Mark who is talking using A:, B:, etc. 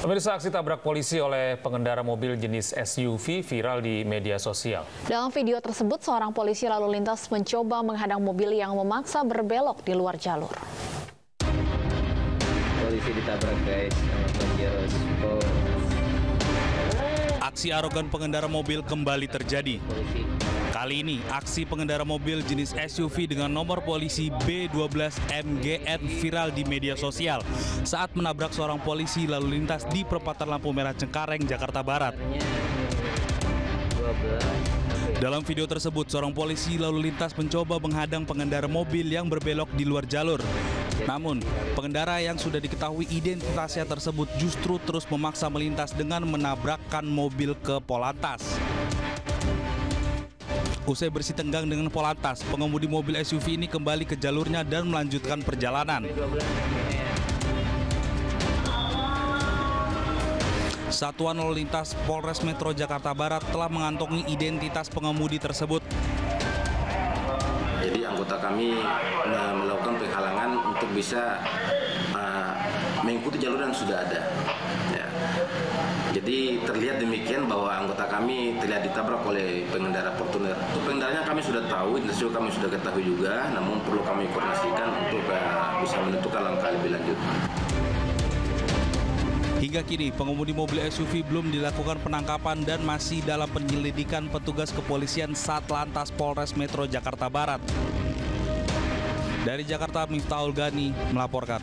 A: Pemirsa aksi tabrak polisi oleh pengendara mobil jenis SUV viral di media sosial.
B: Dalam video tersebut, seorang polisi lalu lintas mencoba menghadang mobil yang memaksa berbelok di luar jalur.
C: Polisi ditabrak guys, oh.
D: Aksi arogan pengendara mobil kembali terjadi.
C: Polisi
D: Kali ini, aksi pengendara mobil jenis SUV dengan nomor polisi B12MGN viral di media sosial saat menabrak seorang polisi lalu lintas di perempatan lampu merah Cengkareng, Jakarta Barat.
C: 12
D: Dalam video tersebut, seorang polisi lalu lintas mencoba menghadang pengendara mobil yang berbelok di luar jalur. Namun, pengendara yang sudah diketahui identitasnya tersebut justru terus memaksa melintas dengan menabrakkan mobil ke Polantas. Usai bersih tenggang dengan Polantas, pengemudi mobil SUV ini kembali ke jalurnya dan melanjutkan perjalanan.
C: 12
D: Satuan Lalu Lintas Polres Metro Jakarta Barat telah mengantongi identitas pengemudi tersebut.
E: Jadi anggota kami uh, melakukan penghalangan untuk bisa uh, mengikuti jalur yang sudah ada. Terlihat demikian bahwa anggota kami terlihat ditabrak oleh pengendara Fortuner. Untuk pengendaranya kami sudah tahu, juga kami sudah ketahui juga, namun perlu kami koordinasikan untuk uh, bisa menentukan langkah lebih lanjut.
D: Hingga kini, pengemudi mobil SUV belum dilakukan penangkapan dan masih dalam penyelidikan petugas kepolisian Satlantas Polres Metro Jakarta Barat. Dari Jakarta, Miftahul Gani melaporkan.